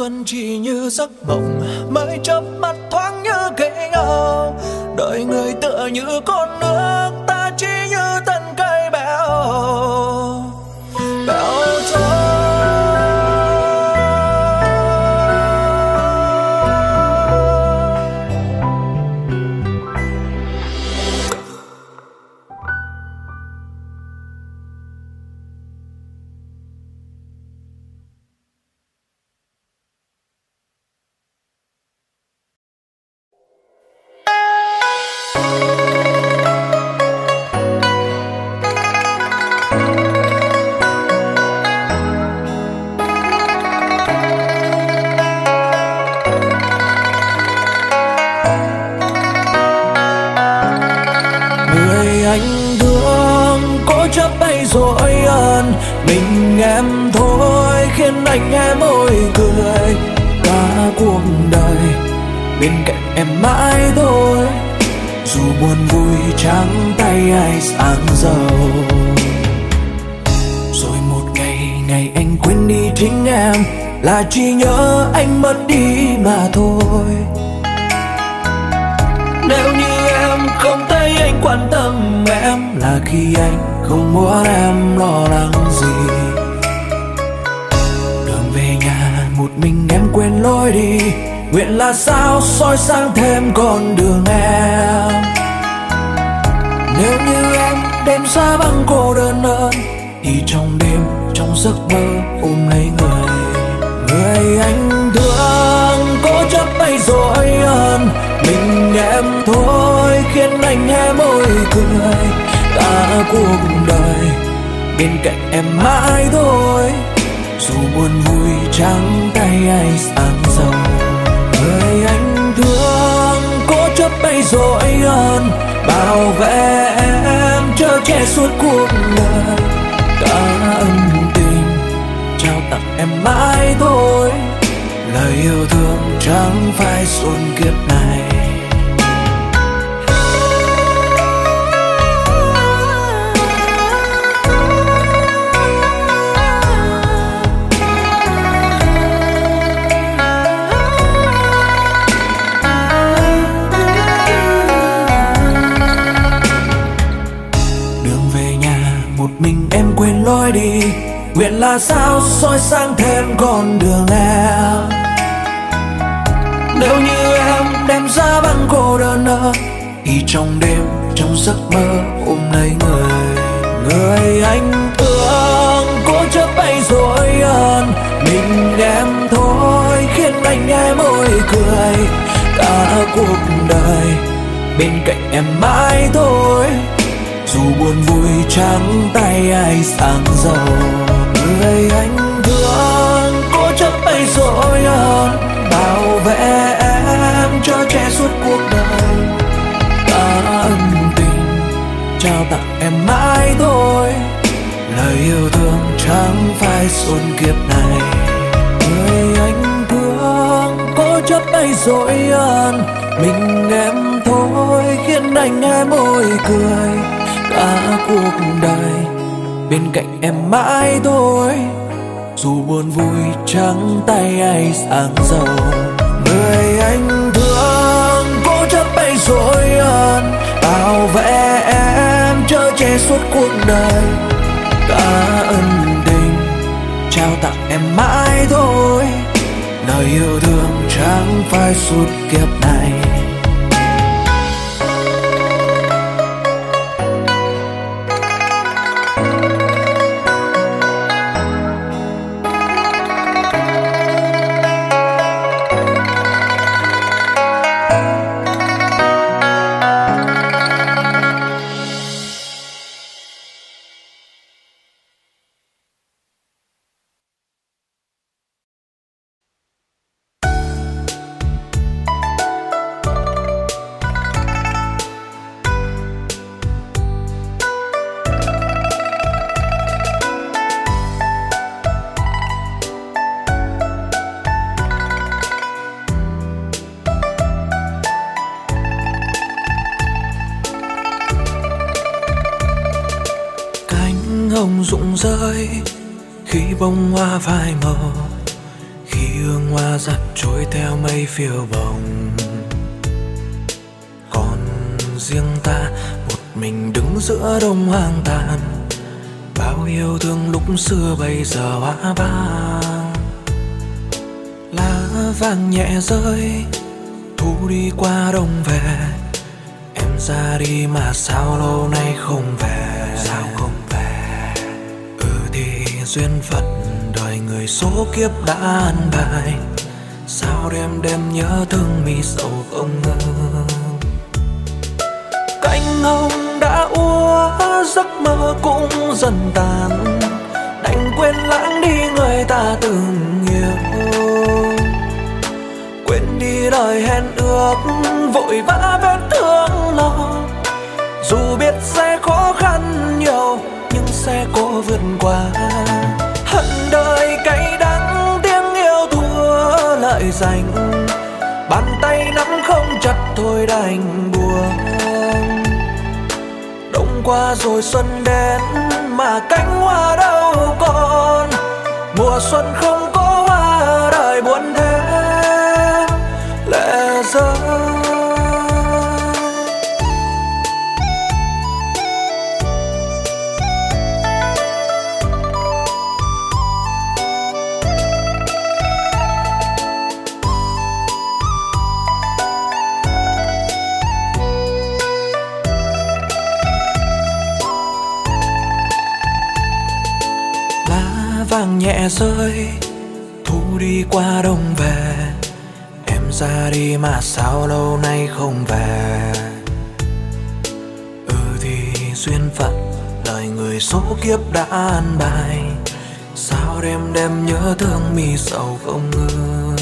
xuân chỉ như giấc mộng mới chớp mắt thoáng như kẽ ngờ đợi người tựa như con nước ôm lấy người. Người anh thương cố chấp bay rồi hơn mình em thôi khiến anh hé môi cười. Cả cuộc đời, bên cạnh em mãi thôi. Dù buồn vui trắng tay ai sáng giàu người anh thương cố chấp bay rồi hơn bảo vệ em chở che suốt cuộc đời. Cả âm em mãi thôi. Lời yêu thương chẳng phải xuân kiếp này. Đường về nhà, một mình em quên lối đi nguyện là sao? Soi sáng thêm con đường em. Nếu như em đem ra băng cô đơn hơn thì trong đêm, trong giấc mơ ôm lấy người người anh thương cố chấp bay rồi ơn mình em thôi, khiến anh nghe môi cười. Cả cuộc đời, bên cạnh em mãi thôi. Dù buồn vui trắng tay ai sáng giàu người anh thương, cố chấp bay rồi hơn, bảo vệ em cho che suốt cuộc đời. Ta ân tình, trao tặng em mãi thôi, lời yêu thương chẳng phải xuân kiếp này. Người anh thương, cố chấp bay rồi hơn, mình em thôi khiến anh nghe môi cười bên cạnh em mãi thôi. Dù buồn vui trắng tay ai sáng giàu. Người anh thương cố chấp bay rồi hơn bảo vệ em chở che suốt cuộc đời. Cả ân tình trao tặng em mãi thôi. Lời yêu thương chẳng phải suốt kiếp này. Giấc mơ cũng dần tàn. Đành quên lãng đi người ta từng yêu. Quên đi lời hẹn ước, vội vã vết thương lòng dù biết sẽ khó khăn nhiều, nhưng sẽ cố vượt qua. Hận đời cay đắng, tiếng yêu thua lợi dành. Bàn tay nắm không chặt thôi đành buồn đông qua rồi xuân đến, mà cánh hoa đâu còn. Mùa xuân không có hoa, đời buồn thế nhẹ rơi, thu đi qua đông về. Em ra đi mà sao lâu nay không về? Ừ thì duyên phận lời người số kiếp đã an bài. Sao đêm đêm nhớ thương mi sầu không ngừng?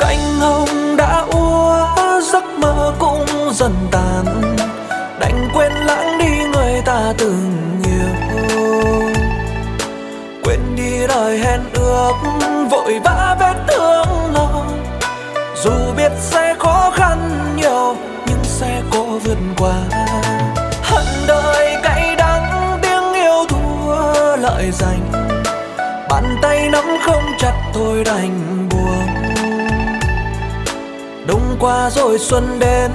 Cánh hồng đã úa, giấc mơ cũng dần tàn. Đành quên lãng đi người ta từng quên lời hẹn ước, vội vã vết thương lòng dù biết sẽ khó khăn nhiều, nhưng sẽ cố vượt qua. Hận đời cay đắng, tiếng yêu thua lợi dành. Bàn tay nắm không chặt thôi đành buông. Đông qua rồi xuân đến,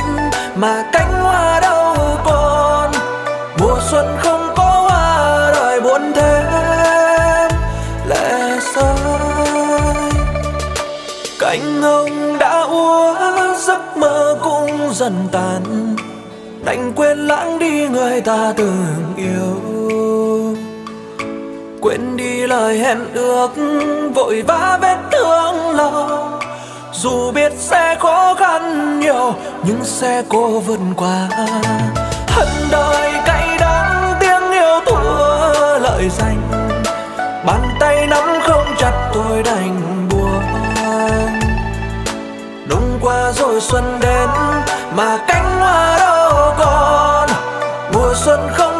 mà cánh hoa đâu còn. Mùa xuân không anh ông đã úa, giấc mơ cũng dần tàn. Đành quên lãng đi người ta từng yêu. Quên đi lời hẹn ước, vội vã vết thương lòng dù biết sẽ khó khăn nhiều, nhưng sẽ cố vượt qua. Hận đời cay đắng, tiếng yêu thua lợi danh. Bàn tay nắm không chặt tôi đành qua rồi xuân đến mà cánh hoa đâu còn. Mùa xuân không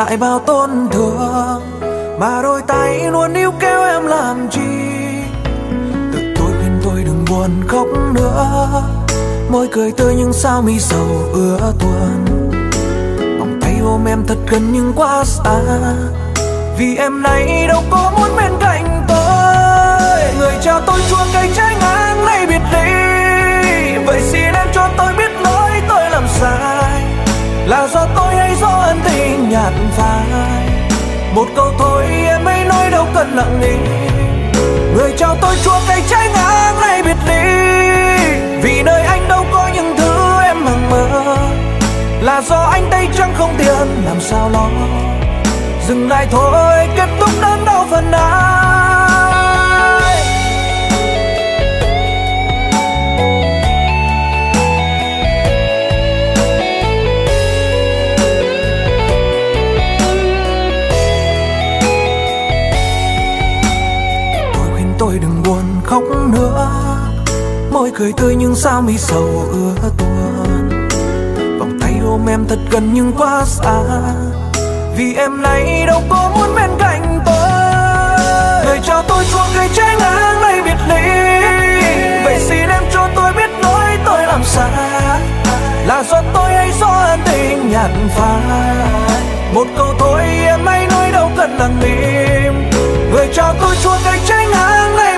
lại bao tổn thương, Mà đôi tay luôn níu kéo em làm chi? Tự tôi khuyên tôi đừng buồn khóc nữa, Môi cười tươi nhưng sao mi sầu ứa tuôn? Vòng tay ôm em thật gần nhưng quá xa, Vì em nay đâu có muốn bên cạnh tôi. Người chào tôi chua cây trái ngang nay biệt ly, Vậy xin em cho tôi biết lỗi tôi làm sai. Là do tôi nhạt phai. Một câu thôi em ấy nói đâu cần lặng đi Người chào tôi chua cây trái ngang nay biệt ly. Vì nơi anh đâu có những thứ em hằng mơ. Là do anh tay trắng không tiền làm sao lo. Dừng lại thôi, kết thúc đớn đau phần nào. Khóc nữa. Môi cười tươi nhưng sao mi sầu ứa tuôn Vòng tay ôm em thật gần nhưng quá xa. Vì em nay đâu có muốn bên cạnh tôi. Người cho tôi chuông cây trái ngang nay biệt ly. Vậy xin em cho tôi biết lỗi tôi làm sai. Là do tôi hay do ân tình nhạt phai. Một câu thôi, em ấy nói đâu cần lặng im. Người cho tôi chuông cây trái ngang nay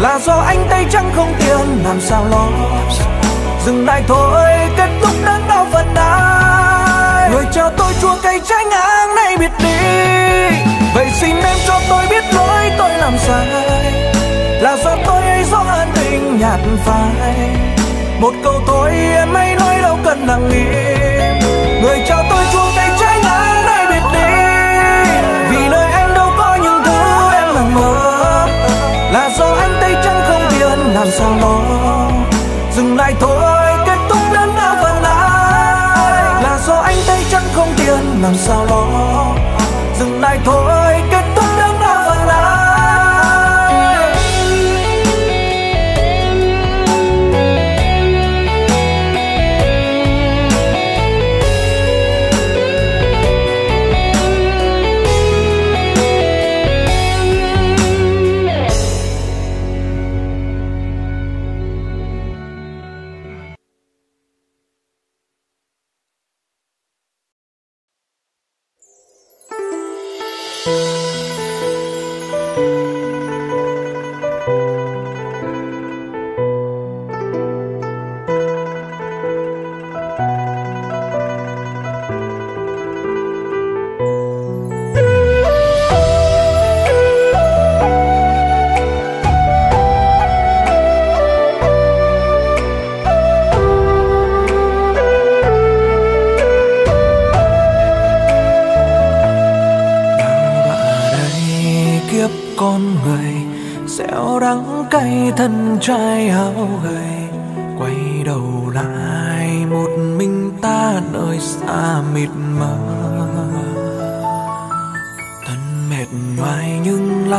là do anh tay trắng không tiền, làm sao lo? Dừng lại thôi, kết thúc đớn đau vẫn đã người cho tôi chua cay trái ngang, nay biệt đi. Vậy xin em cho tôi biết lỗi, tôi làm sai. Là do tôi ấy do ân tình nhạt phai. Một câu thôi, em ấy nói đâu cần nặng nghĩ. Người cho tôi chua cay trái ngang, nay biệt đi. Vì nơi anh đâu có những thứ em làm mơ. Là do làm sao đó dừng lại thôi. Kết thúc đến đã vẫn lại là do anh tay chân không tiền, làm sao đó dừng lại thôi?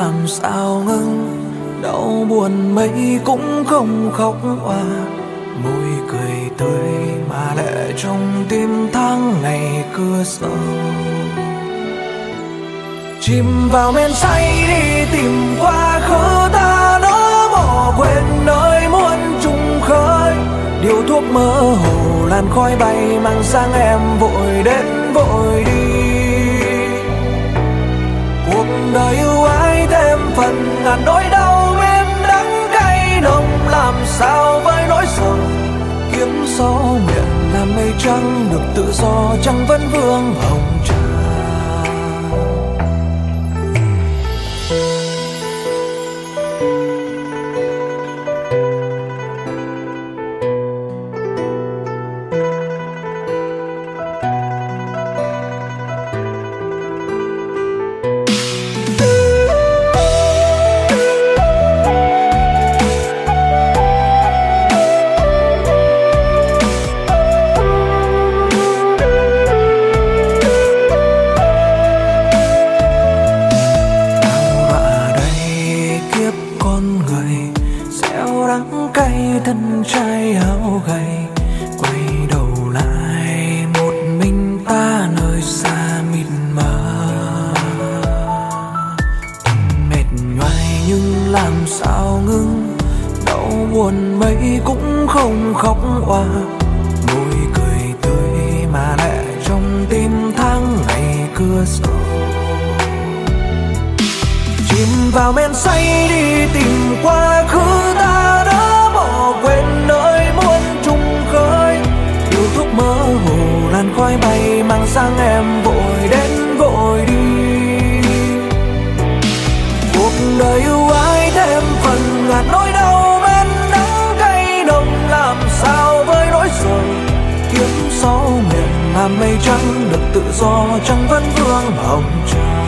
Làm sao ngưng? Đau buồn mấy cũng không khóc hoa môi cười tươi mà lệ trong tim tháng ngày cưa sâu. Chìm vào men say đi tìm qua khứ ta nó bỏ quên nơi muôn trùng khơi. Điều thuốc mơ hồ làn khói bay mang sang em vội đến vội đi. Cuộc đời yêu phần ngàn nỗi đau em đắng cay nồng. Làm sao với nỗi sầu? Kiếm gió nguyện làm mây trắng, được tự do chẳng vẫn vương hồng. Trần trắng được tự do chẳng vẫn vương hồng trà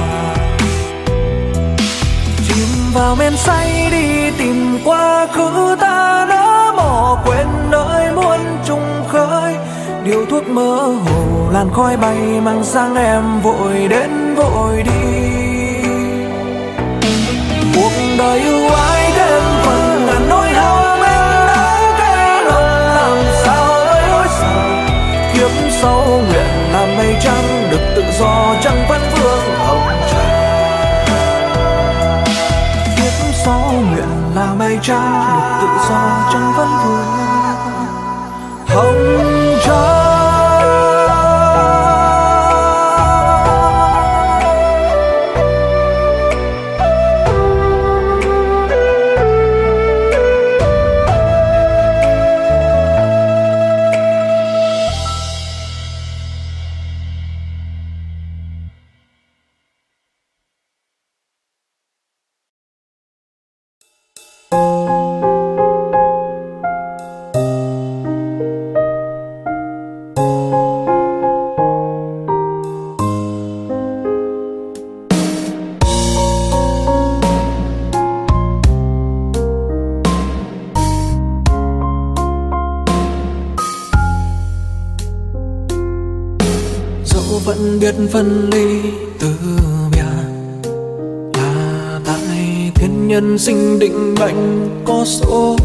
chìm vào men say đi tìm quá khứ ta đã bỏ quên nơi muôn trùng khơi. Điều thuốc mơ hồ làn khói bay mang sang em vội đến vội đi. Cuộc đời ưu ái thêm phần ngàn nỗi đau men đắng cay nồng làm sao với nỗi sầu kiếp sau nguyện làm mây trắng được tự do trăng vẫn vương hồng trần. Kiếp sau nguyện là mây trắng được tự do trăng vẫn vương hồng sinh mệnh có số.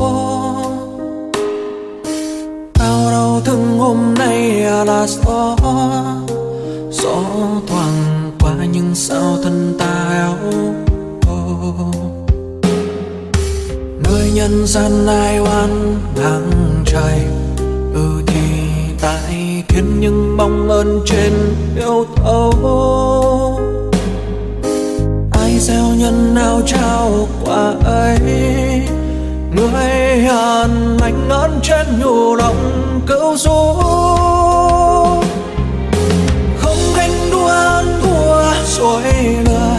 Bao đau thương hôm nay là gió gió thoảng qua nhưng sao thân ta éo nơi nhân gian ai oan hàng trời ừ thì tại thiên nhưng mong ơn trên yêu thấu. Ai gieo nhân nào trao quả ấy. Người hàn lạnh ngón trên nhu lòng cứu rũ. Không ganh đua ăn thua rồi lừa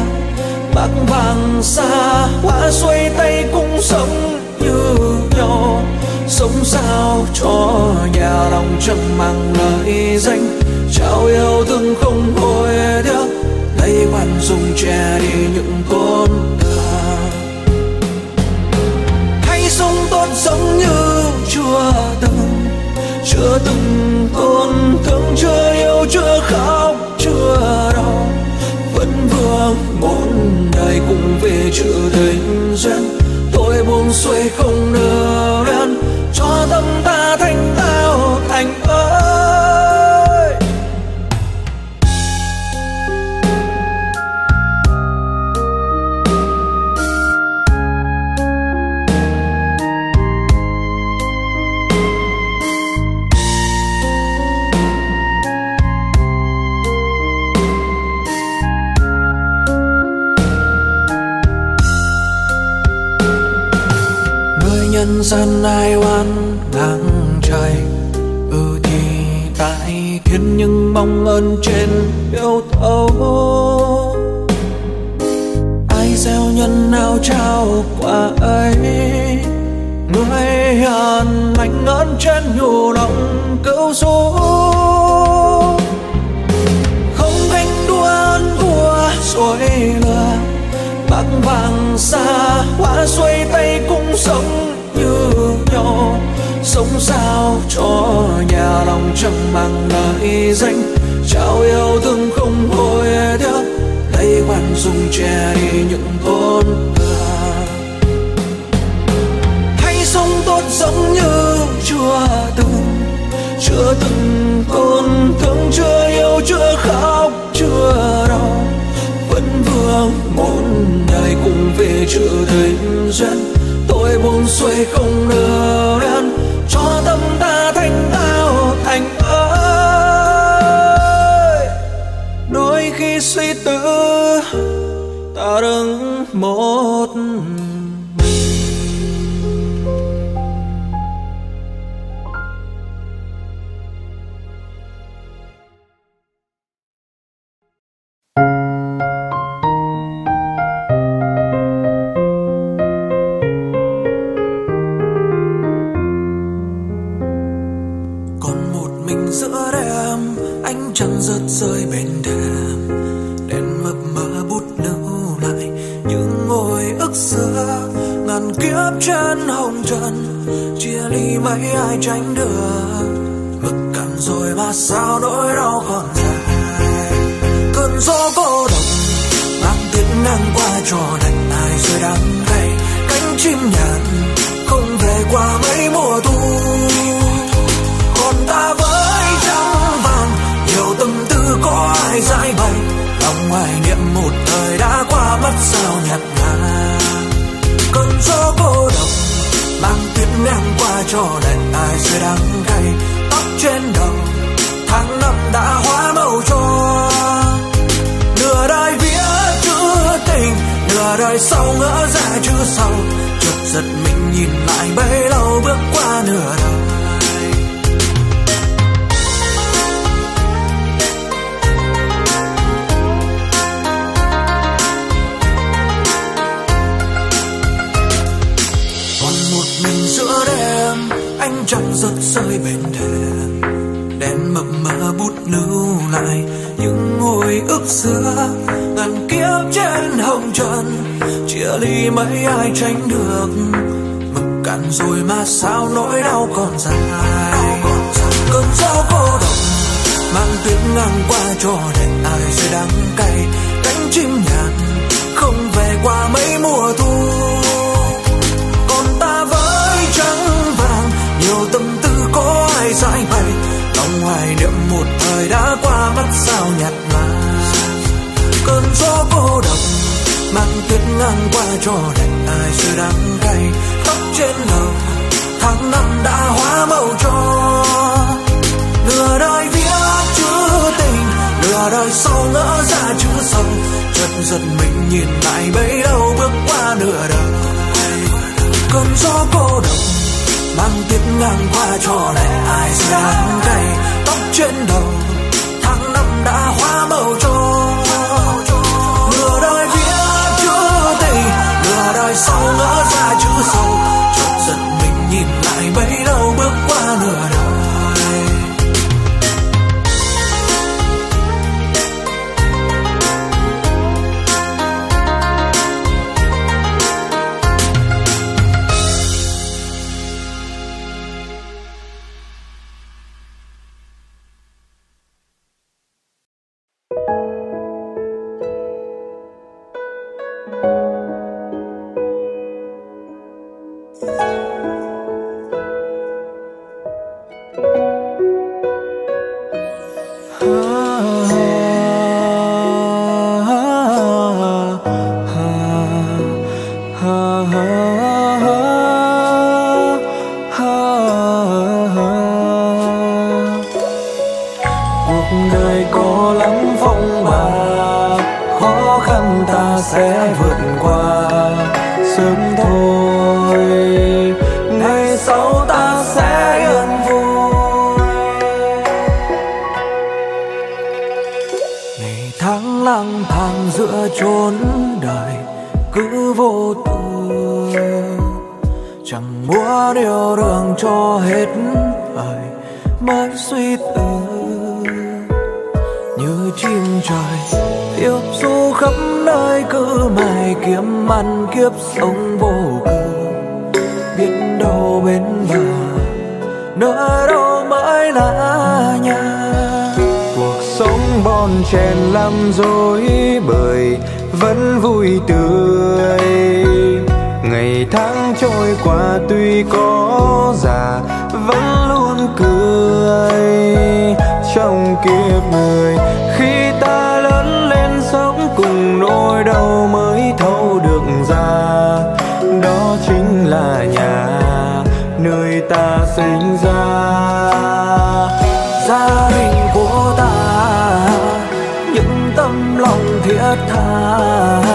bạc vàng xa hoa xuôi tay cũng sống như nhau. Sống sao cho nhà lòng chẳng mang lời danh. Trao yêu thương không hối tiếc, lấy khoan dung che đi những tổn chưa từng tổn thương, chưa yêu, chưa khóc, chưa đau. Vẫn vương muốn đời cùng về, chưa tình duyên. Tôi buông xuôi không nỡ. Gian ai oan ngang trời. Ừ thì tại thiên nhưng mong ơn trên yêu thấu. Ai gieo nhân nào trao quả ấy. Người hiền mạnh ơn trên nhu lòng cứu số không ganh đua ăn thua rồi lừa. Bạc vàng xa, hoa xuôi tay cũng sống sống sao cho nhà lòng chẳng bằng lời danh. Trao yêu thương không hối tiếc, lấy quan dung che đi những tổn thương. Hãy sống tốt giống như chưa từng chưa từng tổn thương, chưa yêu, chưa khóc, chưa đau. Vẫn vương muốn đời cùng về chữ tình duyên, tôi buông xuôi không được suy tư ta đứng một một thời đã qua mắt sao nhạt nhòa. Cơn gió cô độc mang tuyết ngang qua cho đèn ai sẽ đắng cay tóc trên đầu, tháng năm đã hóa màu cho. Nửa đời viết chữ tình, nửa đời sau ngỡ ra chữ sau. Chợt giật mình nhìn lại bấy lâu bước qua nửa đời. trắng rớt rơi bên thềm, đèn mập mờ bút lưu lại những hồi ức xưa. Ngàn kiếp trên hồng trần, chia ly mấy ai tránh được. Mực cạn rồi mà sao nỗi đau còn dài? Cơn gió cô độc mang tuyết ngang qua cho để ai rồi đắng cay, cánh chim nhạt mây dãi bay lòng hoài niệm một thời đã qua mắt sao nhạt mà. Cơn gió cô độc, mang tuyết ngang qua cho đành ai xưa đắng cay. Khóc trên lầu, tháng năm đã hóa màu cho. Nửa đời viết chữ tình nửa đời sau ngỡ ra chữ sông chợt giật mình nhìn lại bấy lâu bước qua nửa đời. Cơn gió cô độc mang tiếp ngang qua cho lại ai dám cay? Tóc trên đầu, tháng năm đã hóa màu cho nơi ta sinh ra. Gia đình của ta những tâm lòng thiết tha.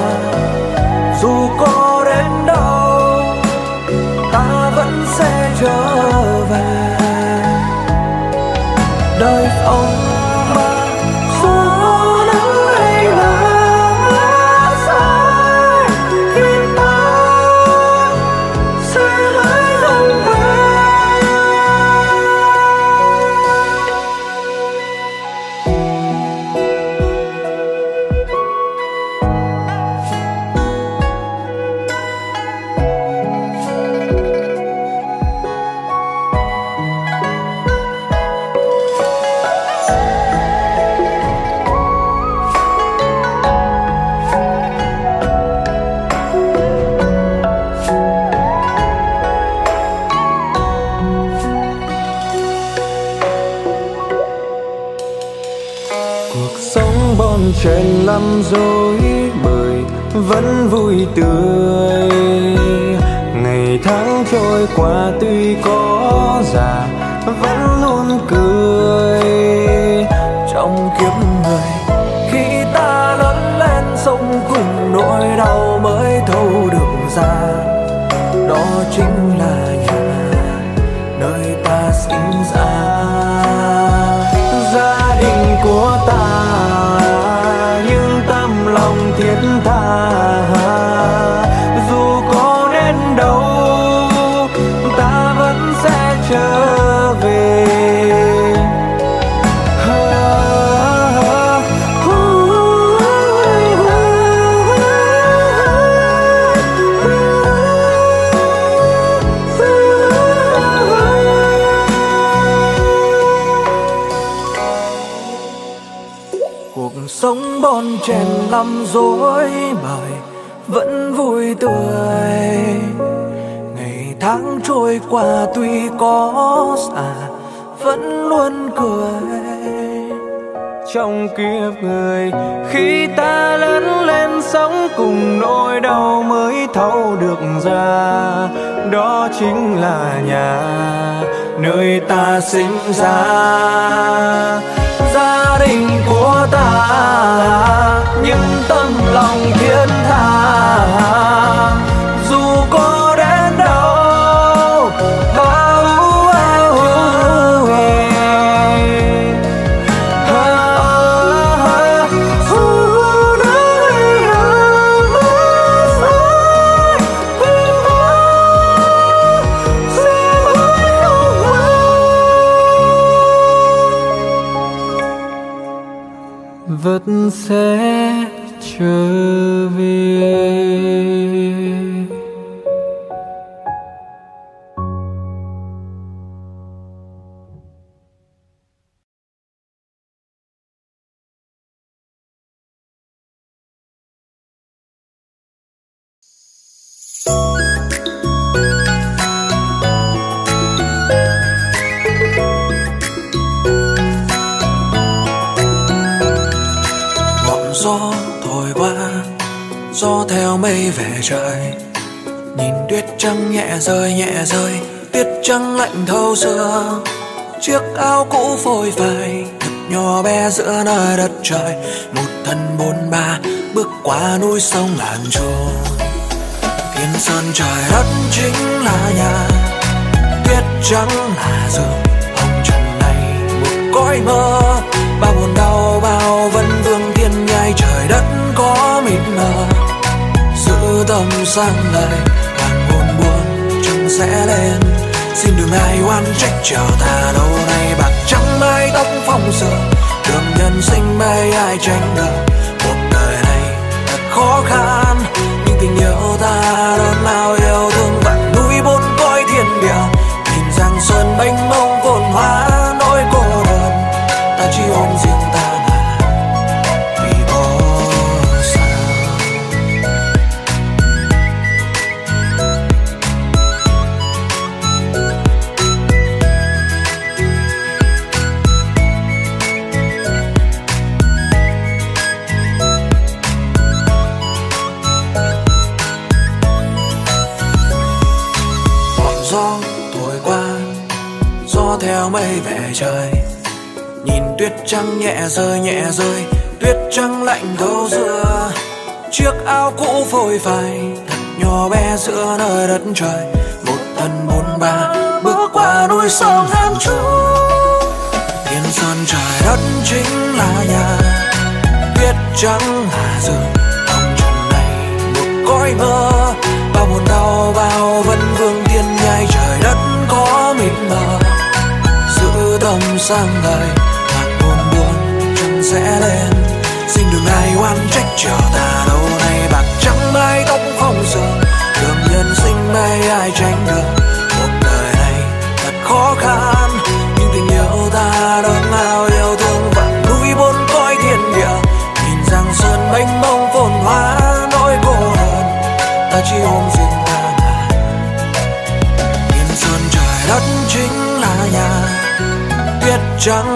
tuy có lắm dối bời, vẫn vui tươi. Ngày tháng trôi qua tuy có xa vẫn luôn cười. Trong kiếp người, khi ta lớn lên sống cùng nỗi đau mới thấu được ra, đó chính là nhà, nơi ta sinh ra. Tình của ta. Những tâm lòng thiên vẫn sẽ chờ. Rơi nhẹ rơi tuyết trắng lạnh thâu xưa chiếc áo cũ phôi phai, thật nhỏ bé giữa nơi đất trời. Một thân bốn ba, bước qua núi sông làng trù thiên sơn trời đất chính là nhà tuyết trắng là giường. Hồng trần này một cõi mơ, bao buồn đau, bao vân vương thiên nhai, trời đất có mịt mờ. Giữ tâm sang lời sẽ lên. Xin đừng ai oan trách, chờ ta lâu nay bạc trắng mái tóc phong sương đường nhân sinh mấy ai tranh được cuộc đời này thật khó khăn, nhưng tình yêu ta lớn lao trắng nhẹ rơi nhẹ rơi, tuyết trắng lạnh thấu giữa. Chiếc áo cũ phôi phai, thật nhỏ bé giữa nơi đất trời. Một thân bốn ba, bước qua núi sông hàng trú thiên sơn trời đất chính là nhà, tuyết trắng là giường hồng trần này một cõi mơ, bao buồn đau, bao vân vương thiên nhai trời đất có mịt mờ. Giữ tâm sang lời sẽ lên. Xin đừng ai oan trách chờ ta đâu nay. Bạc trắng mái tóc không sương đường nhân sinh mây ai tránh được cuộc đời này thật khó khăn, nhưng tình yêu ta đơn ao yêu thương. Vạn núi bốn cõi thiên địa, nhìn giang sơn mênh mông phồn hoa nỗi cô đơn. Ta chỉ ôm riêng ta mà. Sơn trời đất chính là nhà tuyết trắng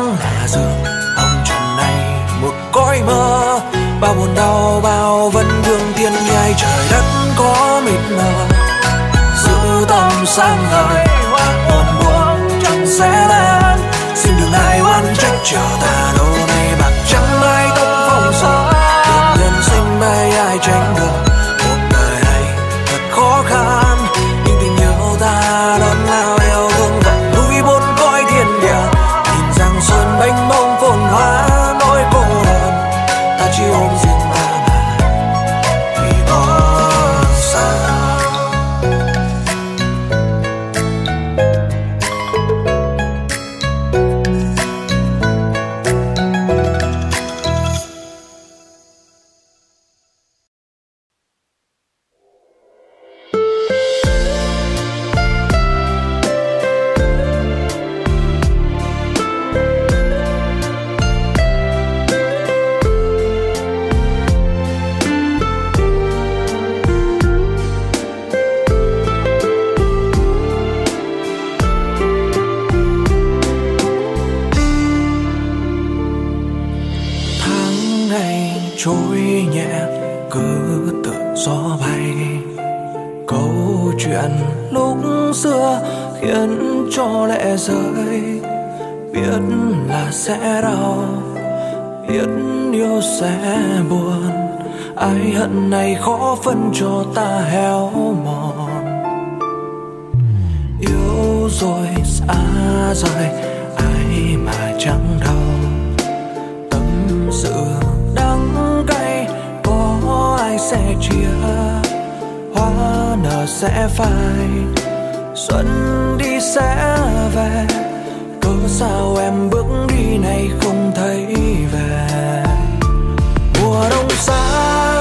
rồi, xa rời, ai mà chẳng đau. Tâm sự đắng cay, có ai sẽ chia? Hoa nở sẽ phai, xuân đi sẽ về. Cớ sao em bước đi này không thấy về. Mùa đông xa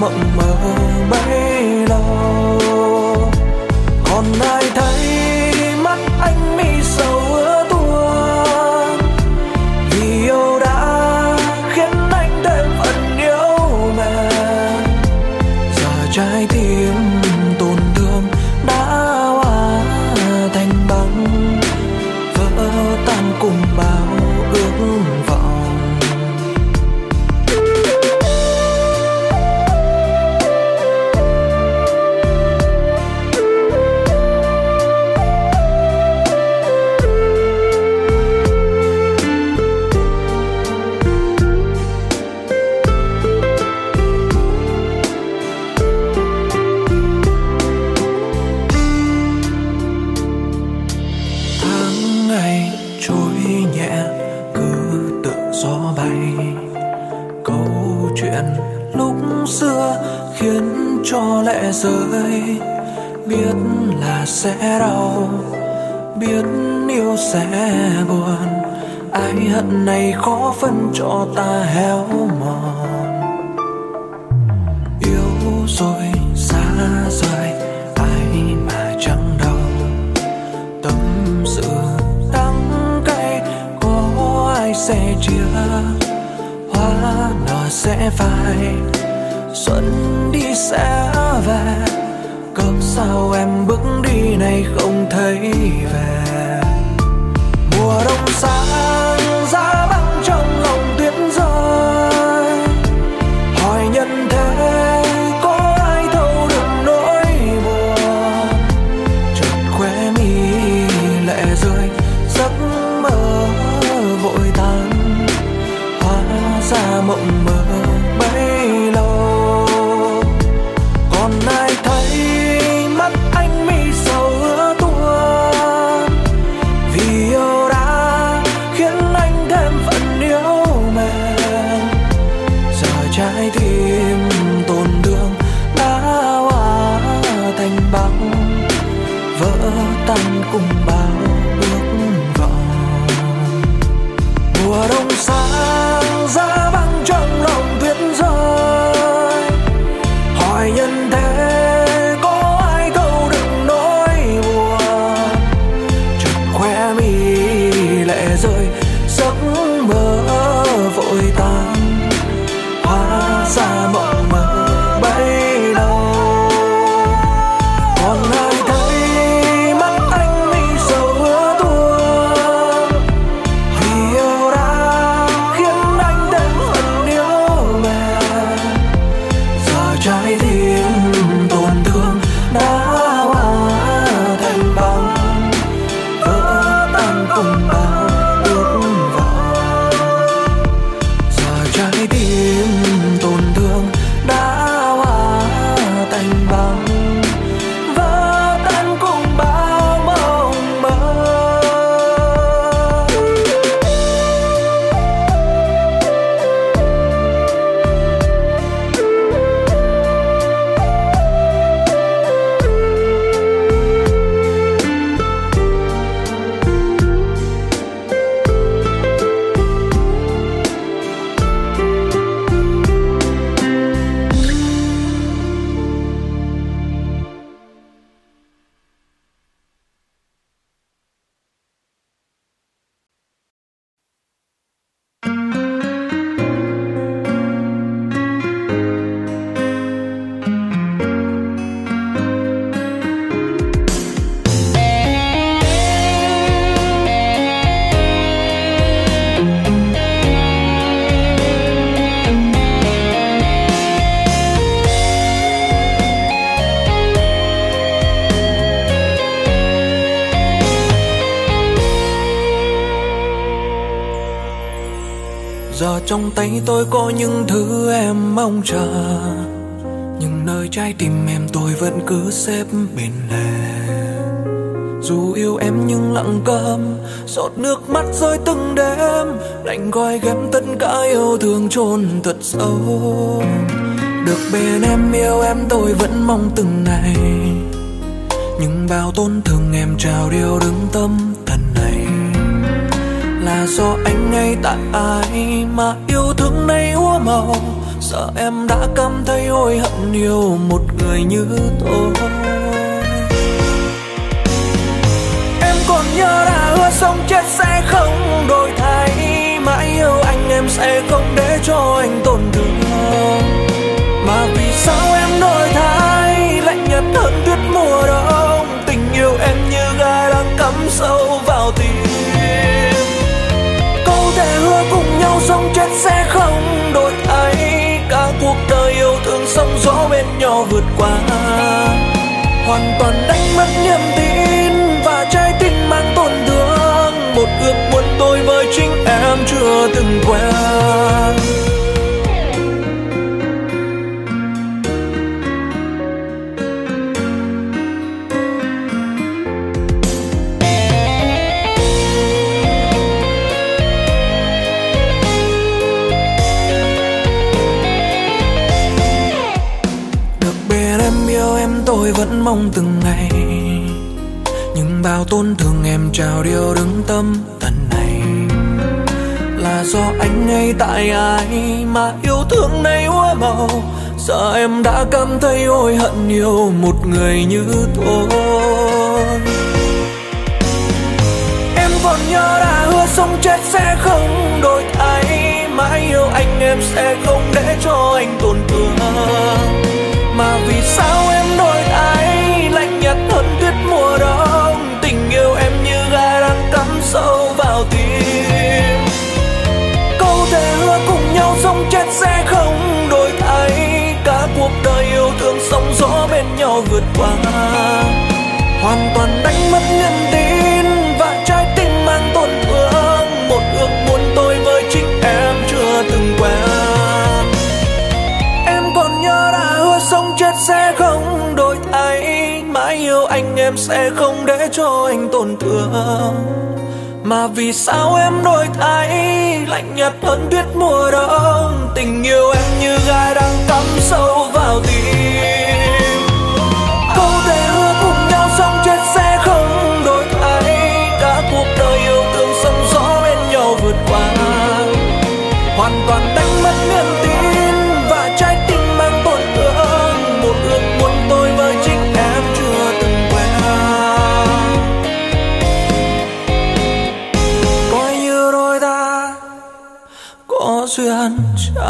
mộng mơ. sẽ đau, biết yêu sẽ buồn. Ai hận này khó phân cho ta héo mòn. Yêu rồi, xa rời, ai mà chẳng đau. Tâm sự đắng cay, có ai sẽ chia? Hoa nở sẽ phai, xuân đi sẽ về cớ sao em bước đi này không thấy về? Mùa đông xa Oh. Tôi có những thứ em mong chờ, nhưng nơi trái tim em tôi vẫn cứ xếp bên lề. Dù yêu em nhưng lặng câm, giọt nước mắt rơi từng đêm, đành gói ghém tất cả yêu thương chôn thật sâu. Được bên em yêu em tôi vẫn mong từng ngày, nhưng bao tổn thương em trao điều đứng tâm là do anh ngay tại ai mà yêu thương nay úa màu. Sợ em đã cảm thấy hối hận yêu một người như tôi. Em còn nhớ đã hứa sống chết sẽ không đổi thay. Mãi yêu anh em sẽ không để cho anh tổn thương. Mà vì sao em hoàn toàn đánh mất niềm tin và trái tim mang tổn thương. Một ước muốn tôi với chính em chưa từng quen. Vẫn mong từng ngày. Nhưng bao tổn thương em trao điều đứng tâm tận này là do anh ngay tại ai mà yêu thương này hoa màu. Giờ em đã cảm thấy hối hận nhiều một người như tôi. Em còn nhớ đã hứa sống chết sẽ không đổi thay. Mãi yêu anh em sẽ không để cho anh tổn thương. Mà vì sao em nhau sống chết sẽ không đổi thay. Cả cuộc đời yêu thương sóng gió bên nhau vượt qua. Hoàn toàn đánh mất niềm tin và trái tim mang tổn thương. Một ước muốn tôi với chính em chưa từng quen. Em còn nhớ đã hứa sống chết sẽ không đổi thay. Mãi yêu anh em sẽ không để cho anh tổn thương mà vì sao em đổi thay? Lạnh nhạt hơn tuyết mùa đông. Tình yêu em như gai đang cắm sâu vào tim.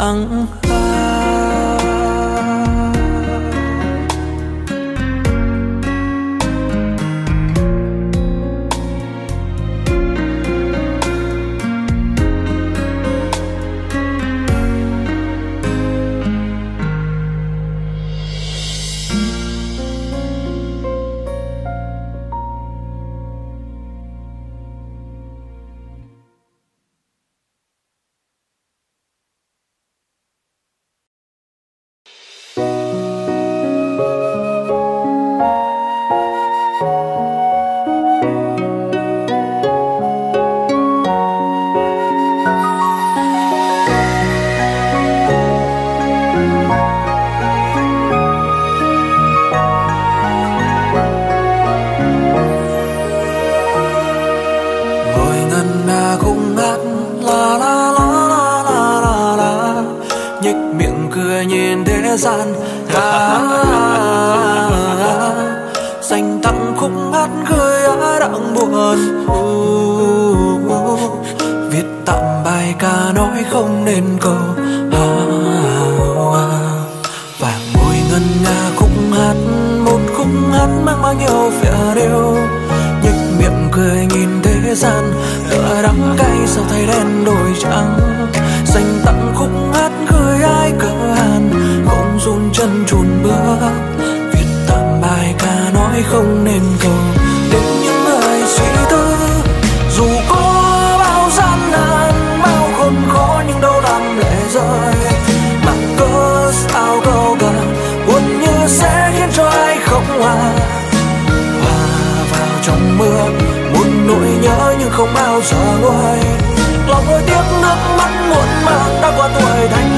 Duyên ca nói không nên câu à. và ngồi ngân nga khúc hát, một khúc hát mang bao nhiêu vẻ đều nhếch miệng cười nhìn thế gian, tựa đắng cay sao thay đen đổi trắng. Dành tặng khúc hát gửi ai cơ hàn, không run chân chùn bước. Viết tạm bài ca nói không nên câu. Không bao giờ nguôi lòng ôi tiếc nước mắt muộn màng đã qua tuổi thanh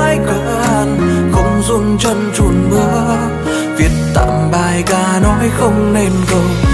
gửi ai không run chân chùn bước. Viết tạm bài ca nói không nên câu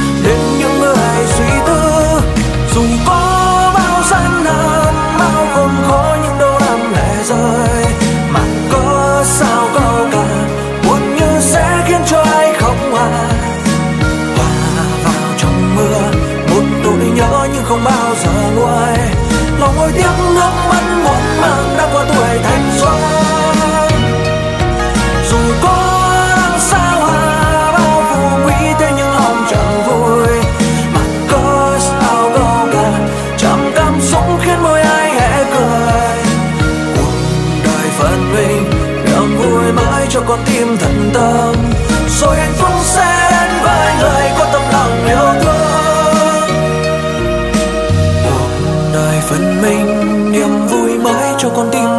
con tim thật tâm. Rồi hạnh phúc sẽ đến với người có tâm lòng yêu thương. Cuộc đời phần mình, niềm vui mới cho con tim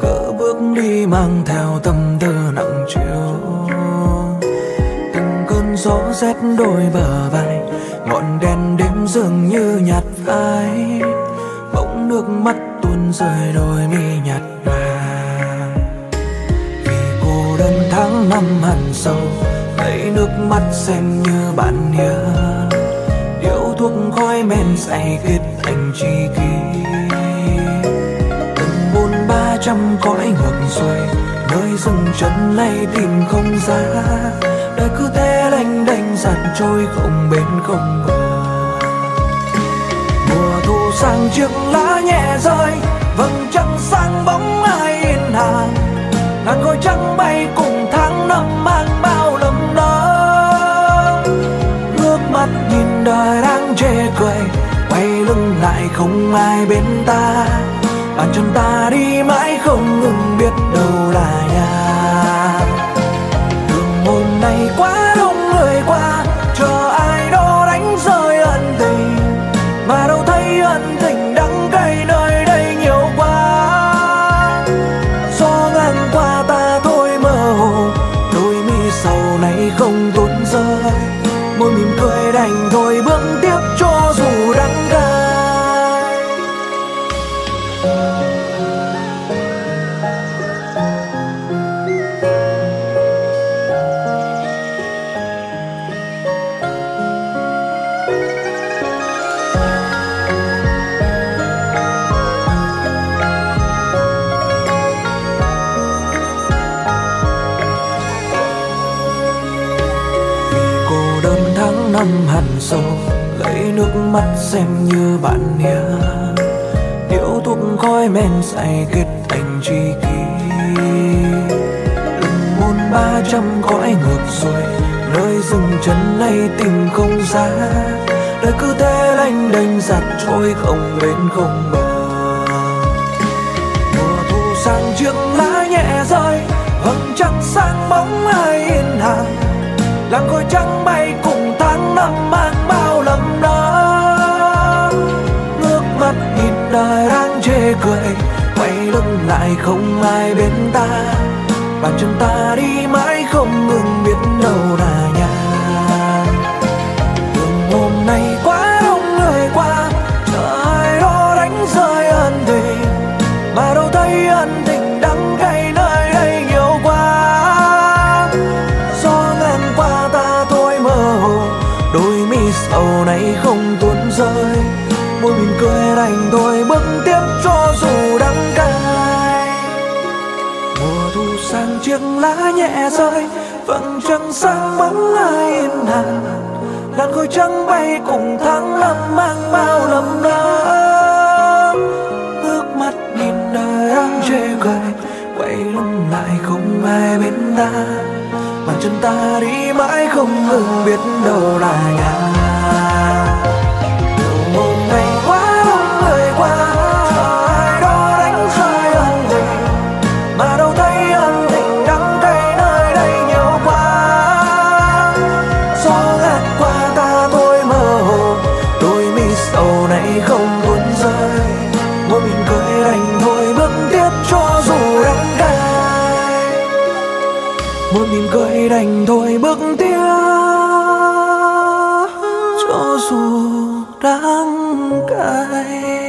cỡ bước đi mang theo tâm tư nặng chiều. Từng cơn gió rét đôi bờ vai, ngọn đèn đêm dường như nhạt phai. Bỗng nước mắt tuôn rơi đôi mi nhạt nhòa. Vì cô đơn tháng năm hằn sâu lấy nước mắt xem như bạn hiền điếu thuốc khói men say kết thành chi kỷ trăm cõi ngược xuôi nơi dừng chân nay tìm không ra. Đời cứ thế lanh đanh dạt trôi không bên không bờ. Mùa thu sang chiếc lá nhẹ rơi, vầng trăng sáng bóng ai yên hàng. Ngàn ngôi trắng bay cùng tháng năm mang bao lầm đó nước mắt nhìn đời đang chê cười, quay lưng lại không ai bên ta bàn chân ta đi mãi không ngừng biết đâu là mắt xem như bạn nhé. Điếu thuốc khói men say kết thành tri kỷ. Từng muôn ba trăm cõi ngược rồi nơi rừng chân nay tìm không ra. Đời cứ thế lanh đênh giặt trôi không bên không bờ. Mùa thu sang chiếc lá nhẹ rơi, vầng trăng sang bóng ai yên hàng. Làng khói trắng bay cùng tháng năm mai. quê, quay lưng lại không ai bên ta. Bàn chân ta đi mãi không ngừng. rơi, vầng trăng sáng bóng ai yên lặng. Làn khói trắng bay cùng tháng năm mang bao lầm lỡ. Nước mắt nhìn đời đang chê cười, quay lưng lại không ai bên ta. Bàn chân ta đi mãi không ngừng biết đâu là nhà. dù đắng cay.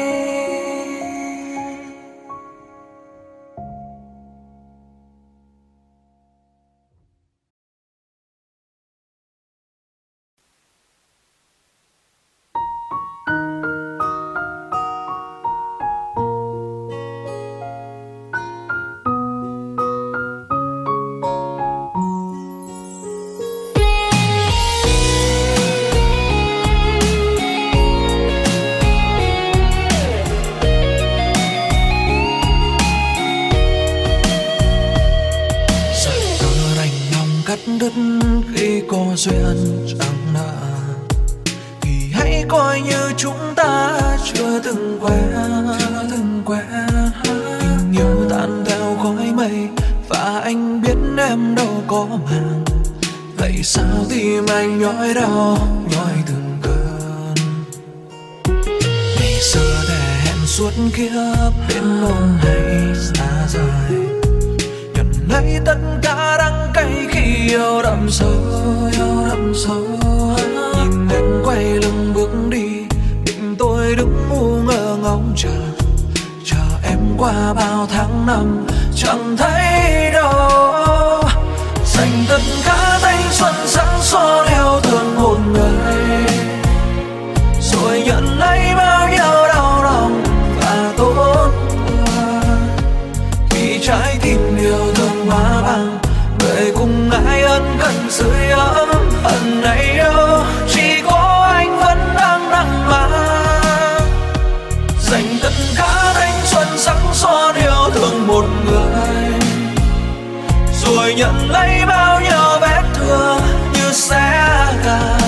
nhận lấy bao nhiêu vết thương như xé cào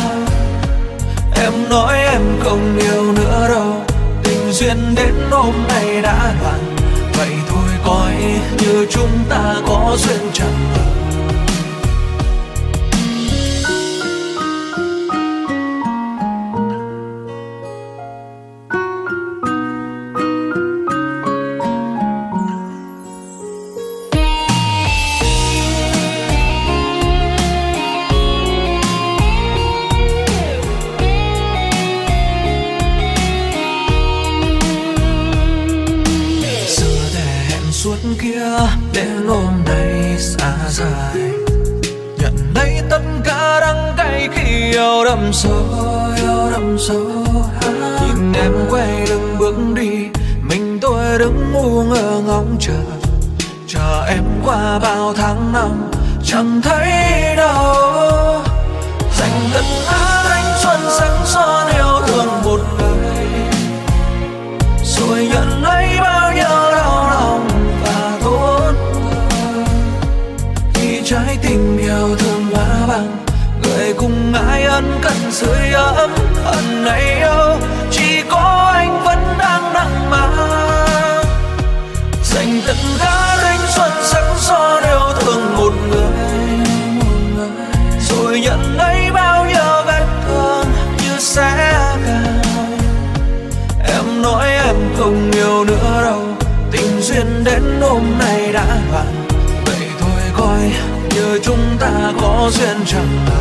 em nói em không yêu nữa đâu, tình duyên đến hôm nay đã đoạn. Vậy thôi coi như chúng ta có duyên chẳng ngờ nay đã hạn